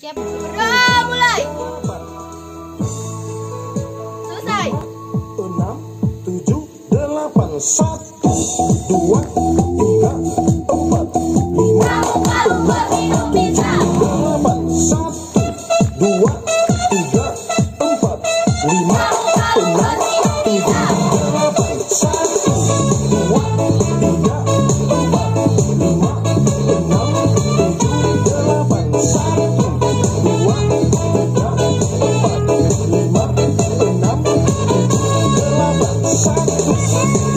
Siap mulai. Selesai. Enam, tujuh, delapan, satu, dua, tiga, empat, lima, enam, empat, empat.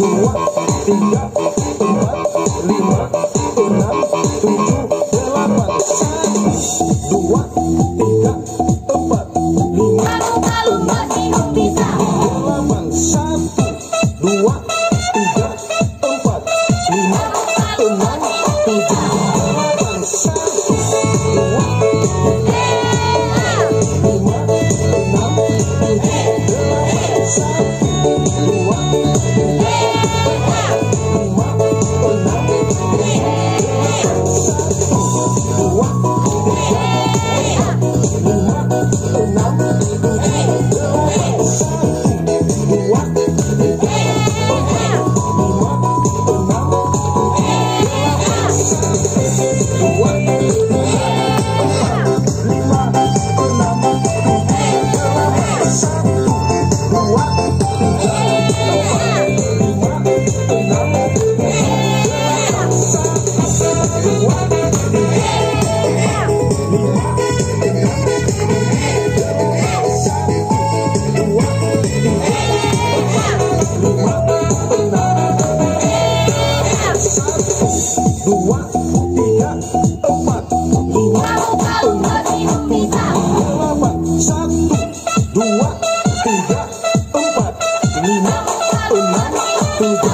What? Oh, my, God.